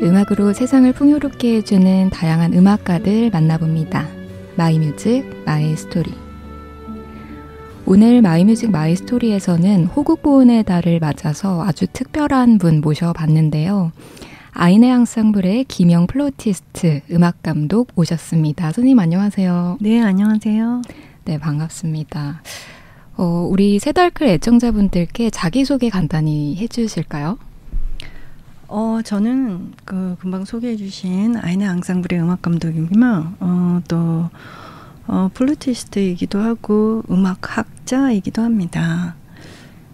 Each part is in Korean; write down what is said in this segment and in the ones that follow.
음악으로 세상을 풍요롭게 해주는 다양한 음악가들 만나봅니다. My Music My Story. 오늘 My Music My Story에서는 호국보훈의 달을 맞아서 아주 특별한 분 모셔봤는데요. 아이네 앙상블의 김영 플루티스트 음악 감독 오셨습니다. 선생님 안녕하세요. 네, 안녕하세요. 네, 반갑습니다. 어, 우리 세달클 애청자분들께 자기소개 간단히 해주실까요? 어, 저는 그 금방 소개해 주신 아이네 앙상블의 음악 감독이지만 어, 또 어, 플루티스트이기도 하고 음악 학자이기도 합니다.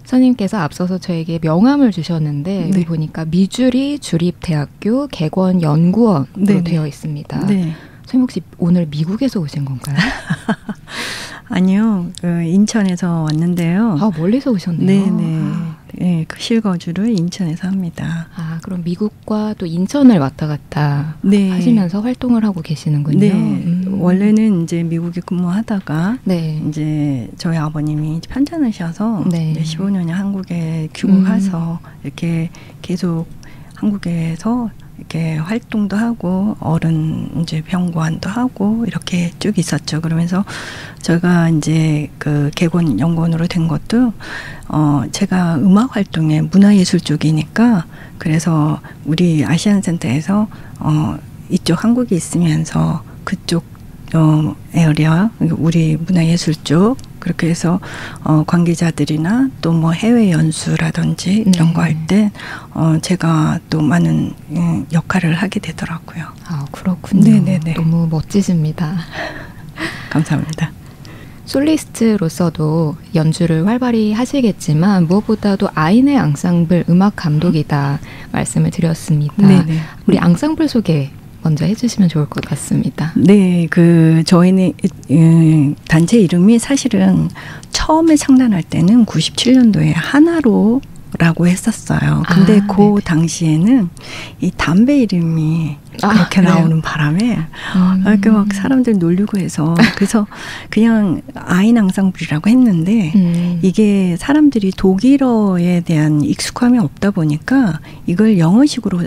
선생님께서 앞서서 저에게 명함을 주셨는데 네. 보니까 미주리 주립대학교 개권연구원으로 네네. 되어 있습니다. 네. 선생님 혹시 오늘 미국에서 오신 건가요? 아니요, 그 인천에서 왔는데요. 아 멀리서 오셨네요. 네네. 아. 네, 그 실거주를 인천에서 합니다. 아, 그럼 미국과 또 인천을 왔다 갔다 네. 하시면서 활동을 하고 계시는군요. 네. 음. 원래는 이제 미국에 근무하다가 네. 이제 저희 아버님이 편찮으셔서 네. 15년이 한국에 귀국해서 음. 이렇게 계속 한국에서 이렇게 활동도 하고 어른 이제 병관도 하고 이렇게 쭉 있었죠. 그러면서 제가 이제 그 개건 연구원으로 된 것도 어 제가 음악 활동에 문화예술 쪽이니까 그래서 우리 아시안 센터에서 어 이쪽 한국에 있으면서 그쪽 어 에어리아 우리 문화예술 쪽 그렇게 해서 어 관계자들이나 또 뭐 해외 연수라든지 네. 이런 거할 때 어 제가 또 많은 음, 역할을 하게 되더라고요. 아 그렇군요. 네네네. 너무 멋지십니다. 감사합니다. 솔리스트로서도 연주를 활발히 하시겠지만 무엇보다도 아이네 앙상블 음악 감독이다 말씀을 드렸습니다. 네네. 우리 앙상블 소개 먼저 해주시면 좋을 것 같습니다. 네, 그 저희는 음, 단체 이름이 사실은 처음에 창단할 때는 97년도에 하나로 라고 했었어요. 근데 아, 그 네네. 당시에는 이 담배 이름이 아, 그렇게 그래요? 나오는 바람에 음. 이렇게 막 사람들 놀리고 해서 그래서 그냥 아인 앙상블이라고 했는데 음. 이게 사람들이 독일어에 대한 익숙함이 없다 보니까 이걸 영어식으로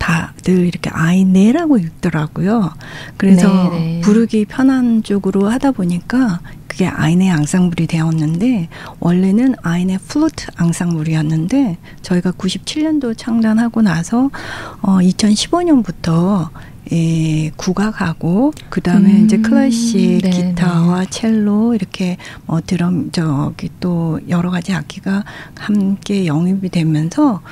다들 이렇게 아이네라고 읽더라고요. 그래서 네네. 네. 부르기 편한 쪽으로 하다 보니까 그게 아이네 앙상블이 되었는데 원래는 아이네 플루트 앙상블이었는데 저희가 97년도 창단하고 나서 어 2015년부터 예, 국악하고 그다음에 음, 이제 클래식 네 기타와 첼로 이렇게 뭐 드럼 저기 또 여러 가지 악기가 함께 영입이 되면서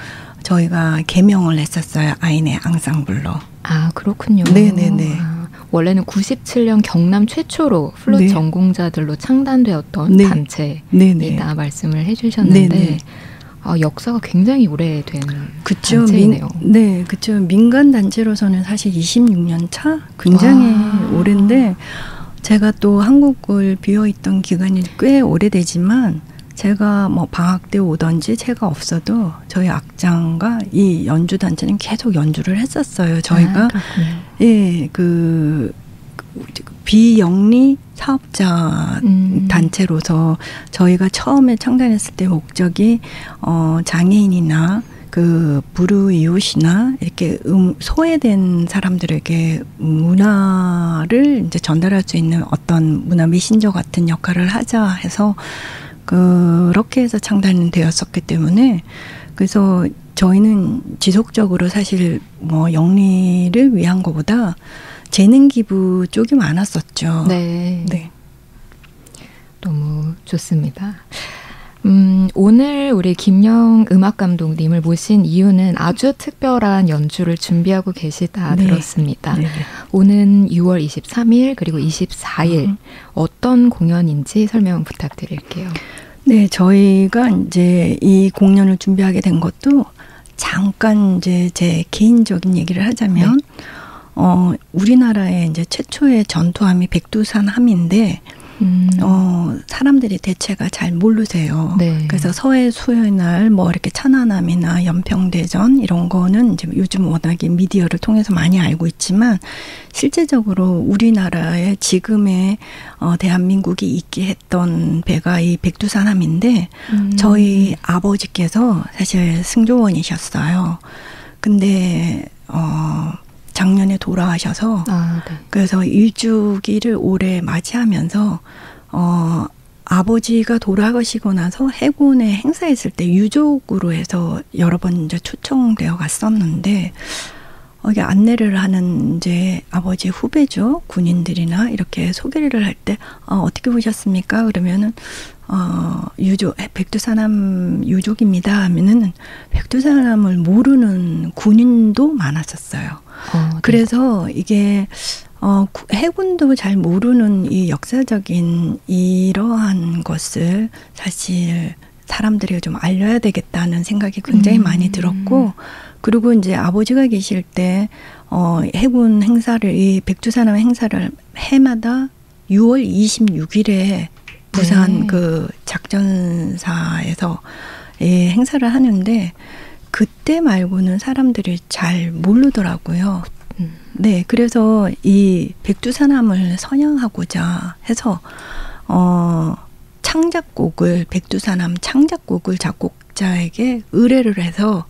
저희가 개명을 했었어요. 아이네 앙상블로. 아, 그렇군요. 네네네. 아, 원래는 97년 경남 최초로 플룻 네. 전공자들로 창단되었던 네. 단체이다 네네. 말씀을 해주셨는데 네네. 아, 역사가 굉장히 오래된 그쵸, 단체이네요. 민, 네, 그렇죠. 민간 단체로서는 사실 26년 차 굉장히 와. 오랜데 제가 또 한국을 비워 있던 기간이 꽤 오래되지만 제가 뭐 방학 때 오던지 제가 없어도 저희 악장과 이 연주 단체는 계속 연주를 했었어요. 저희가 아, 예, 그 비영리 사업자 음. 단체로서 저희가 처음에 창단했을 때 목적이 어 장애인이나 그 부르 이웃이나 이렇게 음 소외된 사람들에게 문화를 이제 전달할 수 있는 어떤 문화 메신저 같은 역할을 하자 해서 그렇게 해서 창단되었었기 때문에 그래서 저희는 지속적으로 사실 뭐 영리를 위한 것보다 재능 기부 쪽이 많았었죠. 네. 네. 너무 좋습니다. 음, 오늘 우리 김영 음악 감독님을 모신 이유는 아주 특별한 연주를 준비하고 계시다 네. 들었습니다. 네. 오는 6월 23일 그리고 24일 음. 어떤 공연인지 설명 부탁드릴게요. 네, 저희가 이제 이 공연을 준비하게 된 것도 잠깐 이제 제 개인적인 얘기를 하자면 네. 어 우리나라의 이제 최초의 전투함이 백두산 함인데 음. 어, 사람들이 대체가 잘 모르세요. 네. 그래서 서해 수요일 날 뭐 이렇게 천안함이나 연평대전 이런 거는 이제 요즘 워낙에 미디어를 통해서 많이 알고 있지만 실제적으로 우리나라의 지금의 어, 대한민국이 있게 했던 배가 이 백두산함인데 음. 저희 아버지께서 사실 승조원이셨어요. 근데 어 작년에 돌아가셔서 아, 네. 그래서 일주기를 올해 맞이하면서 어 아버지가 돌아가시고 나서 해군에 행사했을 때 유족으로 해서 여러 번 이제 초청되어 갔었는데 어, 이게 안내를 하는 이제 아버지 후배죠 군인들이나 이렇게 소개를 할 때 어, 어떻게 보셨습니까? 그러면은 어, 유족, 백두산암 유족입니다 하면은 백두산암을 모르는 군인도 많았었어요. 어, 네. 그래서 이게 어, 해군도 잘 모르는 이 역사적인 이러한 것을 사실 사람들이 좀 알려야 되겠다는 생각이 굉장히 음. 많이 들었고, 그리고 이제 아버지가 계실 때, 어, 해군 행사를, 이 백두산암 행사를 해마다 6월 26일에 부산 네. 그 작전사에서 예, 행사를 하는데 그때 말고는 사람들이 잘 모르더라고요. 음. 네, 그래서 이 백두산암을 선양하고자 해서 어 창작곡을 백두산암 창작곡을 작곡자에게 의뢰를 해서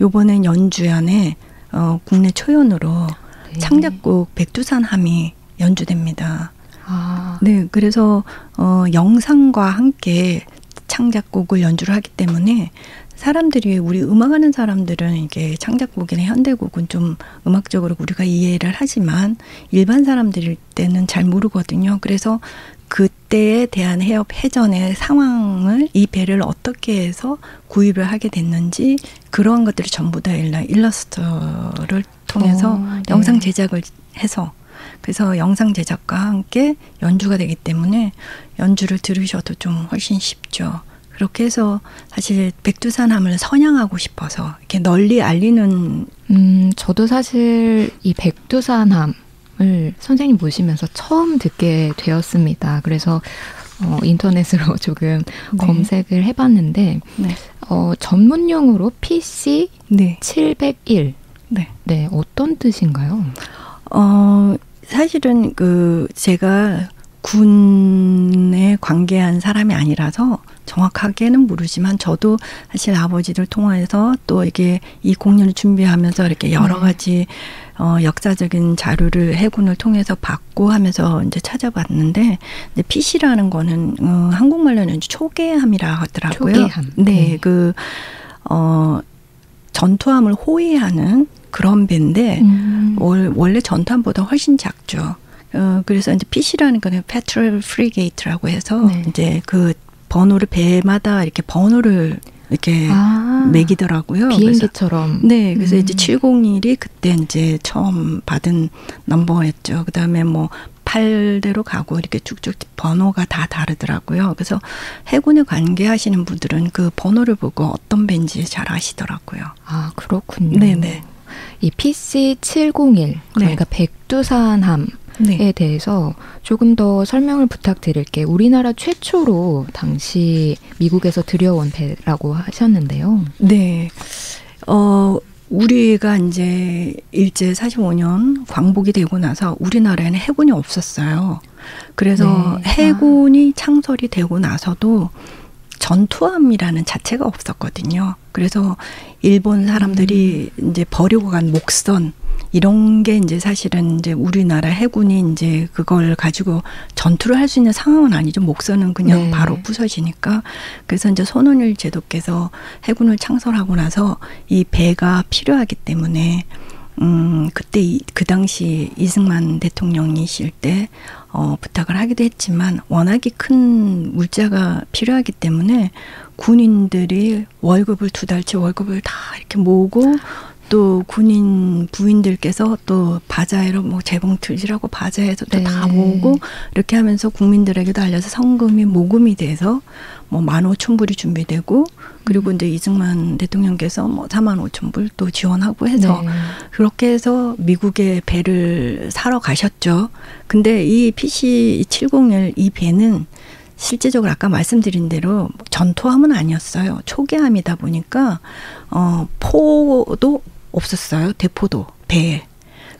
요번엔 연주연에 어 국내 초연으로 네. 창작곡 백두산함이 연주됩니다. 아. 네, 그래서 어 영상과 함께 창작곡을 연주를 하기 때문에 사람들이 우리 음악하는 사람들은 이게 창작곡이나 현대곡은 좀 음악적으로 우리가 이해를 하지만 일반 사람들일 때는 잘 모르거든요. 그래서 그때에 대한 해협 해전의 상황을 이 배를 어떻게 해서 구입을 하게 됐는지 그러한 것들이 전부 다 일러스트를 통해서 어, 네. 영상 제작을 해서 그래서 영상 제작과 함께 연주가 되기 때문에 연주를 들으셔도 좀 훨씬 쉽죠. 그렇게 해서 사실 백두산함을 선양하고 싶어서 이렇게 널리 알리는 음 저도 사실 이 백두산함 을 선생님 모시면서 처음 듣게 되었습니다. 그래서 어, 인터넷으로 조금 네. 검색을 해봤는데 네. 어, 전문 용어로 PC 네. 701 네. 네 어떤 뜻인가요? 어 사실은 그 제가 군에 관계한 사람이 아니라서 정확하게는 모르지만 저도 사실 아버지를 통해서 또 이게 이 공연을 준비하면서 이렇게 여러 네. 가지 어 역사적인 자료를 해군을 통해서 받고 하면서 이제 찾아봤는데 이제 PC라는 거는 어 한국말로는 초계함이라 하더라고요. 초계함. 네, 네. 그 어 전투함을 호위하는 그런 배인데 음. 원래 전투함보다 훨씬 작죠. 어 그래서 이제 PC라는 거는 Petrol Frigate라고 해서 네. 이제 그 번호를 배마다 이렇게 번호를 이렇게 아, 매기더라고요. 비행기처럼. 그래서, 네, 그래서 음. 이제 701이 그때 이제 처음 받은 넘버였죠. 그다음에 뭐 8대로 가고 이렇게 쭉쭉 번호가 다 다르더라고요. 그래서 해군에 관계하시는 분들은 그 번호를 보고 어떤 배인지 잘 아시더라고요. 아, 그렇군요. 네네. 이 PC701 그러니까 네. 백두산함 에 대해서 조금 더 설명을 부탁드릴게요. 우리나라 최초로 당시 미국에서 들여온 배라고 하셨는데요. 네. 어, 우리가 이제 일제 45년 광복이 되고 나서 우리나라에는 해군이 없었어요. 그래서 네. 해군이 창설이 되고 나서도 전투함이라는 자체가 없었거든요. 그래서 일본 사람들이 음. 이제 버리고 간 목선 이런 게 이제 사실은 이제 우리나라 해군이 이제 그걸 가지고 전투를 할 수 있는 상황은 아니죠. 목선은 그냥 네. 바로 부서지니까. 그래서 이제 손원일 제도께서 해군을 창설하고 나서 이 배가 필요하기 때문에 음, 그때 이, 그 당시 이승만 대통령이실 때 어, 부탁을 하기도 했지만 워낙에 큰 물자가 필요하기 때문에 군인들이 월급을 두 달치 월급을 다 이렇게 모으고 또 군인 부인들께서 또 바자회로 뭐 재봉 틀지라고 바자회에서 또다 네. 모으고 이렇게 하면서 국민들에게도 알려서 성금이 모금이 돼서 뭐 만 오천 불이 준비되고 그리고 음. 이제 이승만 대통령께서 뭐 사만 오천 불 또 지원하고 해서 네. 그렇게 해서 미국의 배를 사러 가셨죠. 근데 이 PC 701 이 배는 실제적으로 아까 말씀드린 대로 전투함은 아니었어요. 초기함이다 보니까 어 포도 없었어요. 대포도 배에.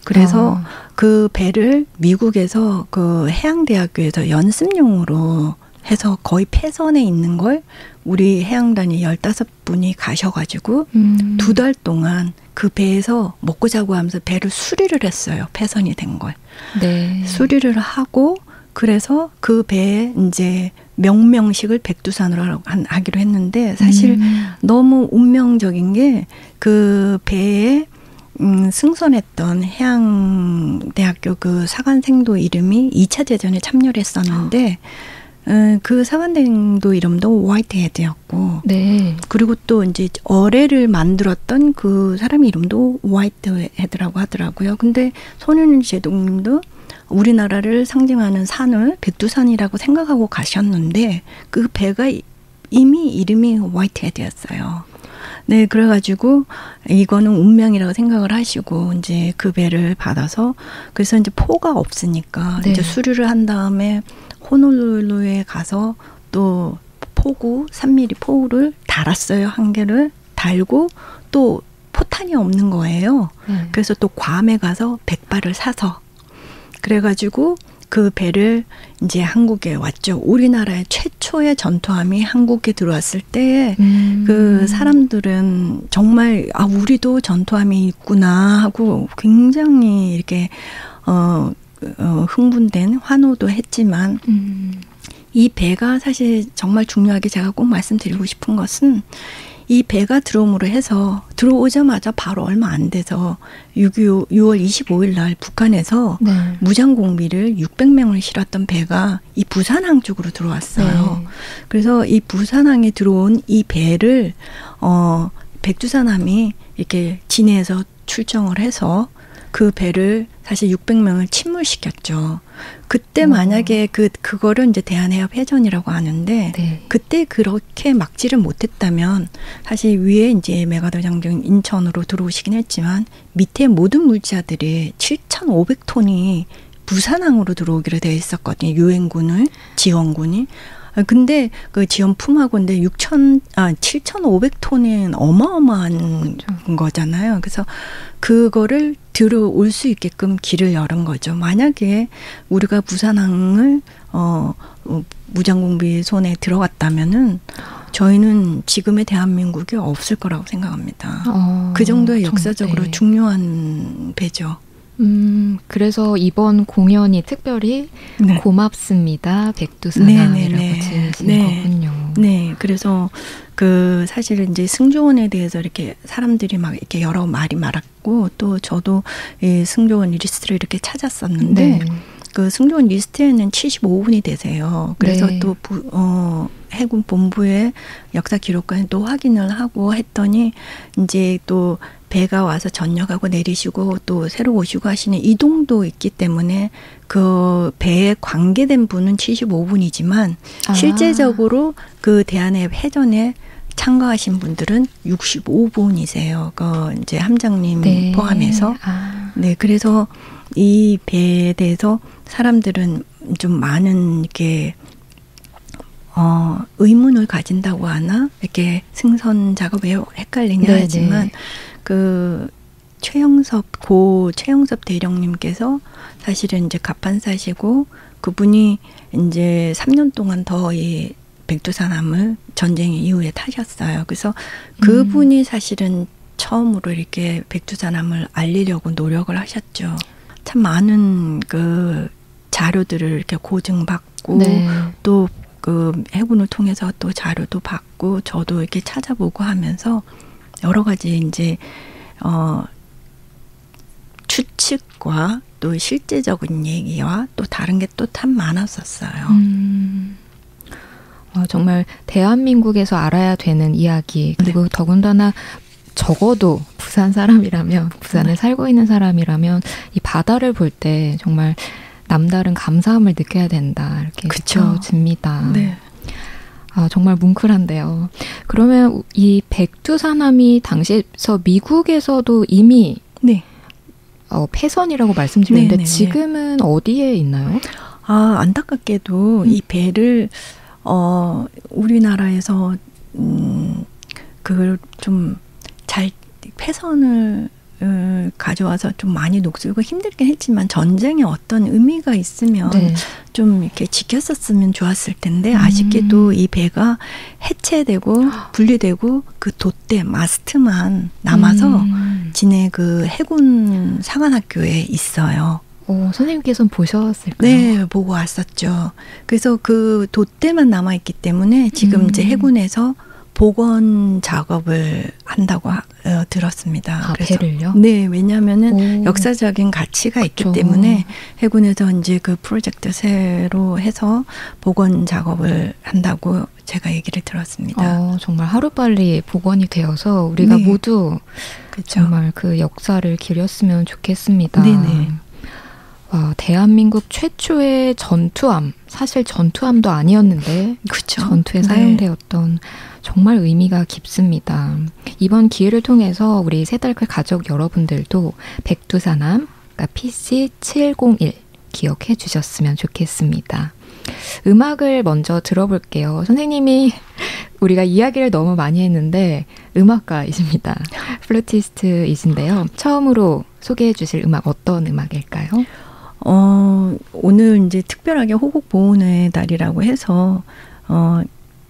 그래서 어. 그 배를 미국에서 그 해양대학교에서 연습용으로 해서 거의 폐선에 있는 걸 우리 해양단이 열다섯 분이 가셔가지고 음. 두달 동안 그 배에서 먹고 자고 하면서 배를 수리를 했어요. 폐선이 된 걸. 네. 수리를 하고 그래서 그 배에 이제 명명식을 백두산으로 하기로 했는데 사실 음. 너무 운명적인 게 그 배에 음, 승선했던 해양대학교 그 사관생도 이름이 2차 대전에 참여를 했었는데 음, 그 사관생도 이름도 화이트헤드였고 네. 그리고 또 이제 어뢰를 만들었던 그 사람 이름도 화이트헤드라고 하더라고요. 근데 손윤희 제동님도 우리나라를 상징하는 산을 백두산이라고 생각하고 가셨는데 그 배가 이미 이름이 화이트헤드였어요. 네, 그래가지고 이거는 운명이라고 생각을 하시고 이제 그 배를 받아서 그래서 이제 포가 없으니까 네. 이제 수리를 한 다음에 호놀룰루에 가서 또 포구 3mm 포구를 달았어요 한 개를 달고 또 포탄이 없는 거예요. 네. 그래서 또 괌에 가서 백발을 사서 그래가지고 그 배를 이제 한국에 왔죠. 우리나라의 최초의 전투함이 한국에 들어왔을 때그 음. 사람들은 정말 아 우리도 전투함이 있구나 하고 굉장히 이렇게 어, 어 흥분된 환호도 했지만 음. 이 배가 사실 정말 중요하게 제가 꼭 말씀드리고 싶은 것은 이 배가 들어옴으로 해서 들어오자마자 바로 얼마 안 돼서 6.25, 6월 25일 날 북한에서 네. 무장 공비를 600명을 실었던 배가 이 부산항 쪽으로 들어왔어요. 네. 그래서 이 부산항에 들어온 이 배를 어 백두산함이 이렇게 진해에서 출정을 해서 그 배를 사실 600명을 침몰시켰죠. 그때 어. 만약에 그 그거를 이제 대한해협 해전이라고 하는데 네. 그때 그렇게 막지를 못했다면 사실 위에 이제 메가더 장군 인천으로 들어오시긴 했지만 밑에 모든 물자들이 7,500톤이 부산항으로 들어오기로 되어 있었거든요. 유엔군을 지원군이 아, 근데 그 지원품하고 근데 6천 아 7,500톤은 어마어마한 그렇죠. 거잖아요. 그래서 그거를 들어올 수 있게끔 길을 열은 거죠. 만약에 우리가 부산항을 어, 어 무장공비 손에 들어갔다면은 저희는 지금의 대한민국이 없을 거라고 생각합니다. 어, 그 정도의 역사적으로 네. 중요한 배죠. 음, 그래서 이번 공연이 특별히 네. 고맙습니다. 백두산항이라고 지으신 네. 거군요. 네, 그래서 그 사실 이제 승조원에 대해서 이렇게 사람들이 막 이렇게 여러 말이 많았고 또 저도 이 승조원 리스트를 이렇게 찾았었는데 네. 그 승조원 리스트에는 75분이 되세요. 그래서 네. 또 부, 어, 해군 본부의 역사 기록관에 또 확인을 하고 했더니 이제 또 배가 와서 전역하고 내리시고 또 새로 오시고 하시는 이동도 있기 때문에 그 배에 관계된 분은 75분이지만 아. 실제적으로 그 대한해 해전에 참가하신 분들은 65분이세요. 그 이제 함장님 네. 포함해서. 아. 네, 그래서 이 배에 대해서 사람들은 좀 많은 이렇게 어, 의문을 가진다고 하나? 이렇게 승선 작업에 헷갈리냐 네네. 하지만 그 최영섭 고 최영섭 대령님께서 사실은 이제 갑판사시고 그분이 이제 3년 동안 더 이 백두산함을 전쟁 이후에 타셨어요. 그래서 그분이 음. 사실은 처음으로 이렇게 백두산함을 알리려고 노력을 하셨죠. 참 많은 그 자료들을 이렇게 고증받고 네. 또그 해군을 통해서 또 자료도 받고 저도 이렇게 찾아보고 하면서 여러 가지 이제 어 추측과 또 실제적인 얘기와 또 다른 게 또 참 많았었어요. 음. 어, 정말 대한민국에서 알아야 되는 이야기 그리고 네. 더군다나 적어도 부산 사람이라면 부산에 네. 살고 있는 사람이라면 이 바다를 볼 때 정말 남다른 감사함을 느껴야 된다 이렇게 느껴집니다. 네. 아, 정말 뭉클한데요. 그러면 이 백두산함이 당시에서 미국에서도 이미 네. 어, 폐선이라고 말씀드렸는데 네네. 지금은 어디에 있나요? 아, 안타깝게도 음. 이 배를 어, 우리나라에서 음, 그걸 좀 잘 폐선을 가져와서 좀 많이 녹슬고 힘들긴 했지만 전쟁에 어떤 의미가 있으면 네. 좀 이렇게 지켰었으면 좋았을 텐데 음. 아쉽게도 이 배가 해체되고 분리되고 그 돛대 마스트만 남아서 음. 진해 그 해군 사관학교에 있어요. 오, 선생님께서는 보셨을까요? 네, 보고 왔었죠. 그래서 그 돛대만 남아 있기 때문에 지금 음. 이제 해군에서 복원 작업을 한다고 하, 어, 들었습니다. 아, 그래서 배를요? 네, 왜냐하면은 역사적인 가치가 그렇죠. 있기 때문에 해군에서 이제 그 프로젝트 새로 해서 복원 작업을 한다고 제가 얘기를 들었습니다. 어, 정말 하루빨리 복원이 되어서 우리가 네. 모두 그렇죠. 정말 그 역사를 기렸으면 좋겠습니다. 네네. 와, 대한민국 최초의 전투함. 사실 전투함도 아니었는데 그쵸? 전투에 네. 사용되었던 정말 의미가 깊습니다. 이번 기회를 통해서 우리 새달클 가족 여러분들도 백두산함, 그러니까 PC701 기억해 주셨으면 좋겠습니다. 음악을 먼저 들어볼게요. 선생님이 우리가 이야기를 너무 많이 했는데 음악가이십니다. 플루티스트이신데요. 처음으로 소개해 주실 음악 어떤 음악일까요? 어, 오늘 이제 특별하게 호국 보훈의 달이라고 해서 어,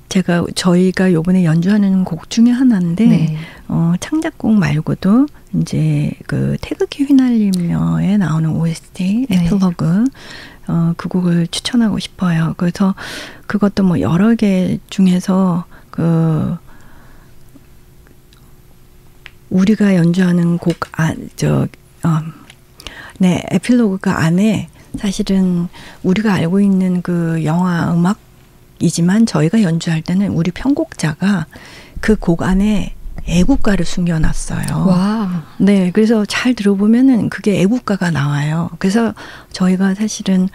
제가 저희가 요번에 연주하는 곡 중에 하나인데 네. 어, 창작곡 말고도 이제 그 태극기 휘날리며에 나오는 OST 네. 에필로그 어, 그 곡을 추천하고 싶어요. 그래서 그것도 뭐 여러 개 중에서 그 우리가 연주하는 곡 아, 저 어, 네, 에필로그가 안에 사실은 우리가 알고 있는 그 영화 음악 이지만 저희가 연주할 때는 우리 편곡자가 그 곡 안에 애국가를 숨겨놨어요. 와. 네, 그래서 잘 들어보면은 그게 애국가가 나와요. 그래서 저희가 사실은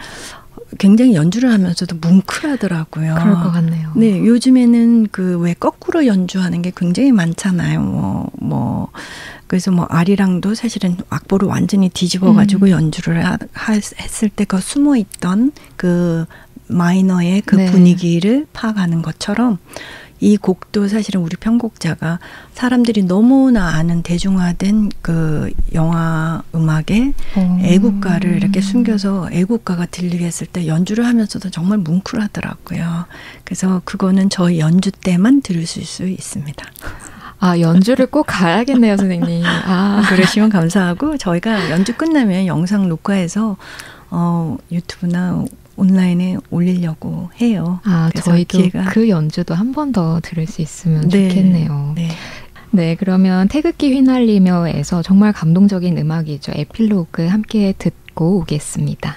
굉장히 연주를 하면서도 뭉클하더라고요. 그럴 것 같네요. 네, 요즘에는 그 왜 거꾸로 연주하는 게 굉장히 많잖아요. 뭐, 뭐, 그래서 뭐 아리랑도 사실은 악보를 완전히 뒤집어 가지고 음. 연주를 하, 했을 때 그 숨어 있던 그 마이너의 그 네. 분위기를 파악하는 것처럼 이 곡도 사실은 우리 편곡자가 사람들이 너무나 아는 대중화된 그 영화 음악에 오. 애국가를 이렇게 숨겨서 애국가가 들리게 했을 때 연주를 하면서도 정말 뭉클하더라고요. 그래서 그거는 저희 연주 때만 들을 수 있습니다. 아, 연주를 꼭 가야겠네요, 선생님. 아, 그러시면 감사하고 저희가 연주 끝나면 영상 녹화해서 어, 유튜브나 온라인에 올리려고 해요. 아, 저희도 기회가. 그 연주도 한 번 더 들을 수 있으면 네, 좋겠네요. 네. 네, 그러면 태극기 휘날리며에서 정말 감동적인 음악이죠. 에필로그 함께 듣고 오겠습니다.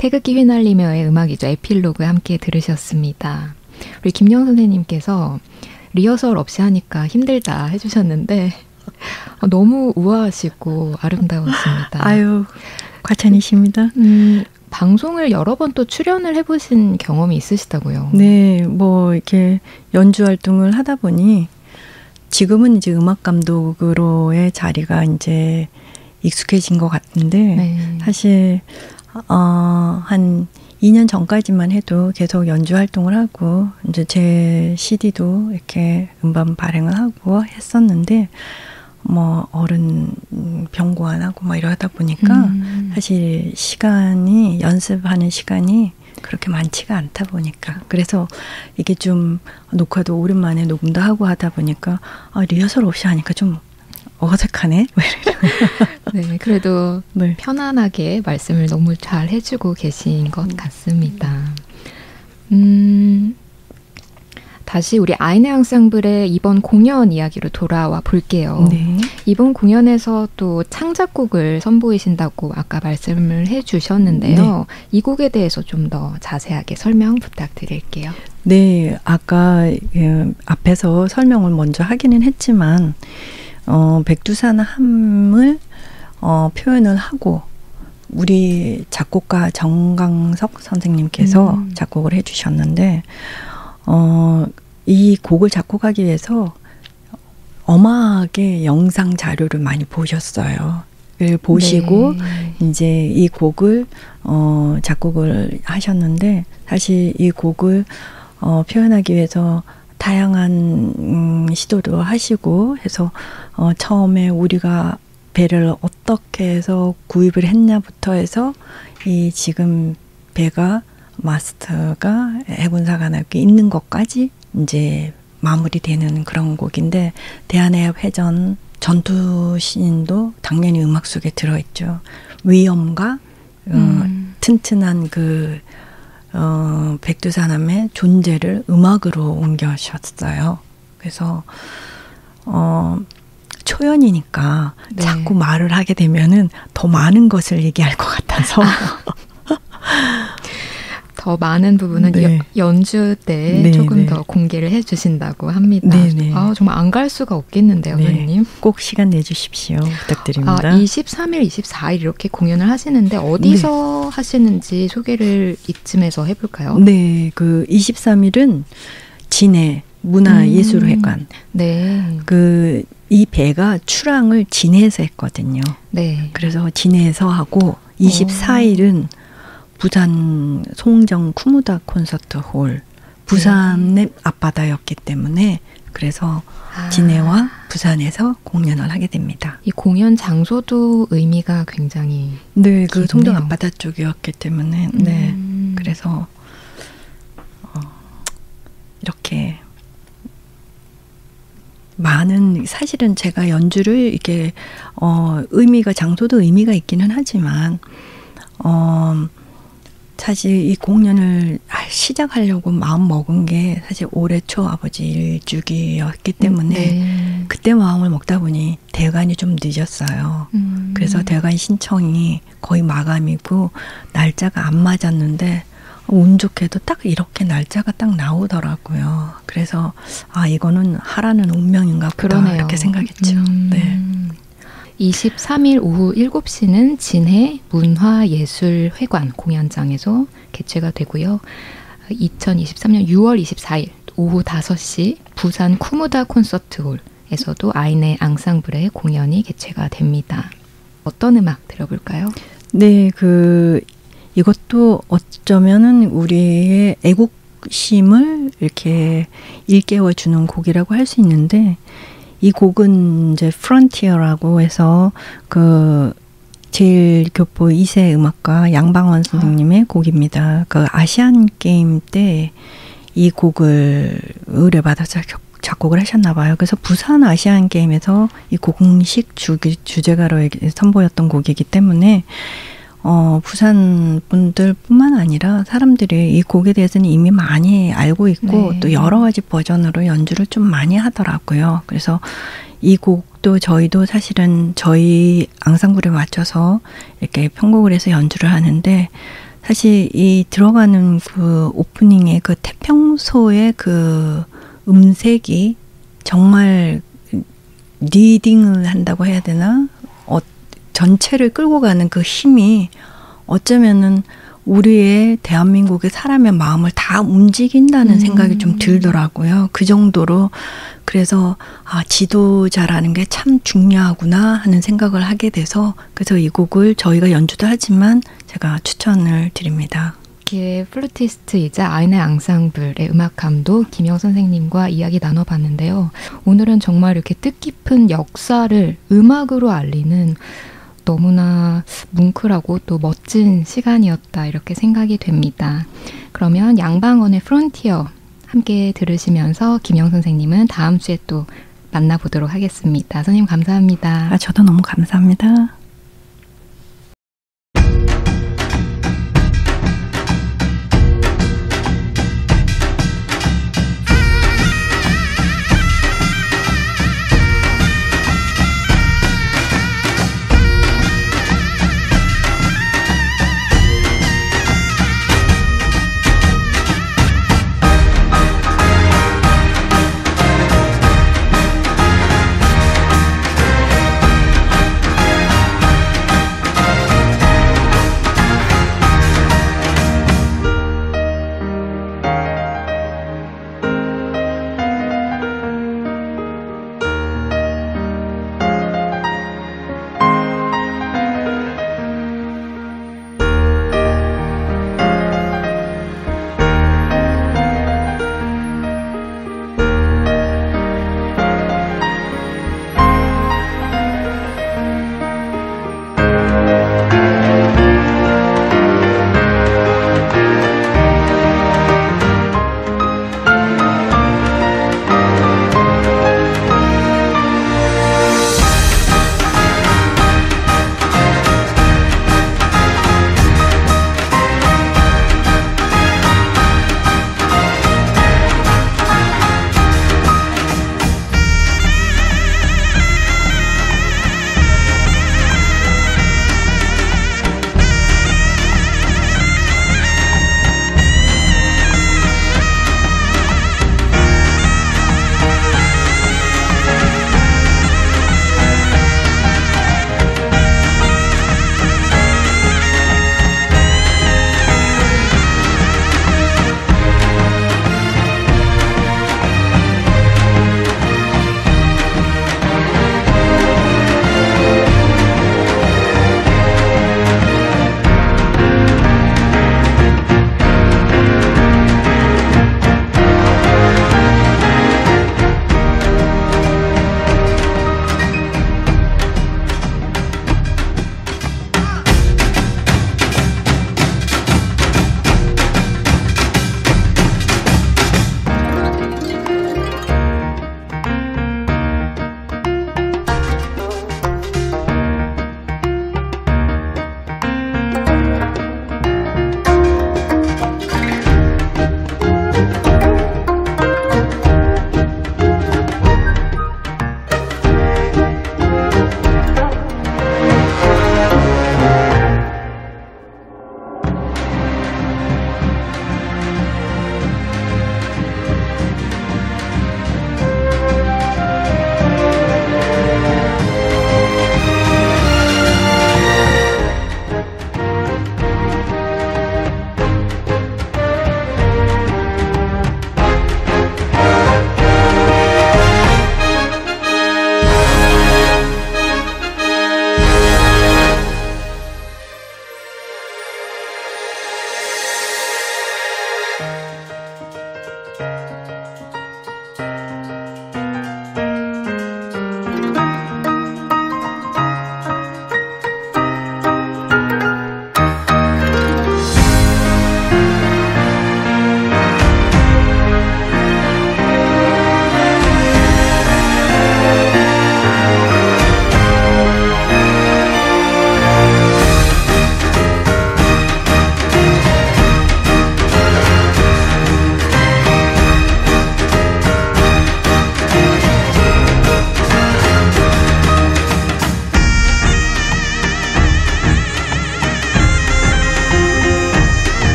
태극기 휘날리며의 음악이죠. 에필로그 함께 들으셨습니다. 우리 김영 선생님께서 리허설 없이 하니까 힘들다 해주셨는데 너무 우아하시고 아름다웠습니다. 아유, 과찬이십니다. 음, 방송을 여러 번 또 출연을 해보신 경험이 있으시다고요? 네, 뭐 이렇게 연주 활동을 하다 보니 지금은 이제 음악 감독으로의 자리가 이제 익숙해진 것 같은데 네. 사실 어 한 2년 전까지만 해도 계속 연주 활동을 하고 이제 제 CD도 이렇게 음반 발행을 하고 했었는데 뭐 어른 병고 안 하고 막 이러다 보니까 음. 사실 시간이 연습하는 시간이 그렇게 많지가 않다 보니까 그래서 이게 좀 녹화도 오랜만에 녹음도 하고 하다 보니까 아, 리허설 없이 하니까 좀 어색하네. 네, 그래도 네. 편안하게 말씀을 너무 잘 해주고 계신 것 같습니다. 음, 다시 우리 아이네 앙상블의 이번 공연 이야기로 돌아와 볼게요. 네. 이번 공연에서 또 창작곡을 선보이신다고 아까 말씀을 해주셨는데요. 네. 이 곡에 대해서 좀 더 자세하게 설명 부탁드릴게요. 네, 아까 예, 앞에서 설명을 먼저 하기는 했지만 어, 백두산함을 어, 표현을 하고 우리 작곡가 정강석 선생님께서 음. 작곡을 해주셨는데 어, 이 곡을 작곡하기 위해서 어마하게 영상 자료를 많이 보셨어요. 를 보시고 네. 이제 이 곡을 어 작곡을 하셨는데 사실 이 곡을 어 표현하기 위해서 다양한 음, 시도도 하시고 해서 어, 처음에 우리가 배를 어떻게 해서 구입을 했냐부터 해서 이 지금 배가 마스터가 해군사관 학교 있는 것까지 이제 마무리되는 그런 곡인데 대한해협 해전 전투 신인도 당연히 음악 속에 들어있죠. 위험과 어, 음. 튼튼한 그 어, 백두산함의 존재를 음악으로 옮겨셨어요. 그래서 어, 초연이니까 네. 자꾸 말을 하게 되면은 더 많은 것을 얘기할 것 같아서 더 많은 부분은 네. 연주 때 네, 조금 네. 더 공개를 해주신다고 합니다. 네, 네. 아, 정말 안 갈 수가 없겠는데요, 네. 선생님. 꼭 시간 내주십시오. 부탁드립니다. 아, 23일, 24일 이렇게 공연을 하시는데 어디서 하시는지 소개를 이쯤에서 해볼까요? 네, 그 23일은 진해 문화예술회관. 음, 네. 그 이 배가 출항을 진해에서 했거든요. 네. 그래서 진해에서 하고 24일은 오. 부산 송정 쿠무다 콘서트 홀 부산의 네. 앞바다였기 때문에 그래서 아. 진해와 부산에서 공연을 하게 됩니다. 이 공연 장소도 의미가 굉장히 네, 그 송정 앞바다 쪽이었기 때문에 네, 음. 네, 그래서 어, 이렇게 많은 사실은 제가 연주를 이게 어, 의미가 장소도 의미가 있기는 하지만 어. 사실 이 공연을 시작하려고 마음 먹은 게 사실 올해 초 아버지 일주기였기 때문에 네. 그때 마음을 먹다 보니 대관이 좀 늦었어요. 음. 그래서 대관 신청이 거의 마감이고 날짜가 안 맞았는데 운 좋게도 딱 이렇게 날짜가 딱 나오더라고요. 그래서 아 이거는 하라는 운명인가 보다 그러네요. 이렇게 생각했죠. 음. 네. 23일 오후 7시는 진해 문화예술회관 공연장에서 개최가 되고요. 2023년 6월 24일 오후 5시 부산 쿠무다 콘서트홀에서도 아이네 앙상블의 공연이 개최가 됩니다. 어떤 음악 들어볼까요? 네, 그 이것도 어쩌면은 우리의 애국심을 이렇게 일깨워 주는 곡이라고 할 수 있는데 이 곡은 이제 Frontier라고 해서 그 재일 교포 2세 음악가 양방언 선생님의 아. 곡입니다. 그 아시안 게임 때 이 곡을 의뢰받아서 작곡을 하셨나 봐요. 그래서 부산 아시안 게임에서 이 공식 주, 주제가로 선보였던 곡이기 때문에 어, 부산 분들뿐만 아니라 사람들이 이 곡에 대해서는 이미 많이 알고 있고 네. 또 여러 가지 버전으로 연주를 좀 많이 하더라고요. 그래서 이 곡도 저희도 사실은 저희 앙상블에 맞춰서 이렇게 편곡을 해서 연주를 하는데 사실 이 들어가는 그 오프닝의 그 태평소의 그 음색이 정말 리딩을 한다고 해야 되나? 어, 전체를 끌고 가는 그 힘이 어쩌면은 우리의 대한민국의 사람의 마음을 다 움직인다는 음. 생각이 좀 들더라고요. 그 정도로 그래서 아 지도자라는 게 참 중요하구나 하는 생각을 하게 돼서 그래서 이 곡을 저희가 연주도 하지만 제가 추천을 드립니다. 이렇게 플루티스트이자 아이네 앙상블의 음악 감독 김영 선생님과 이야기 나눠봤는데요. 오늘은 정말 이렇게 뜻깊은 역사를 음악으로 알리는 너무나 뭉클하고 또 멋진 시간이었다 이렇게 생각이 됩니다. 그러면 양방원의 프론티어 함께 들으시면서 김영 선생님은 다음 주에 또 만나보도록 하겠습니다. 선생님 감사합니다. 아, 저도 너무 감사합니다.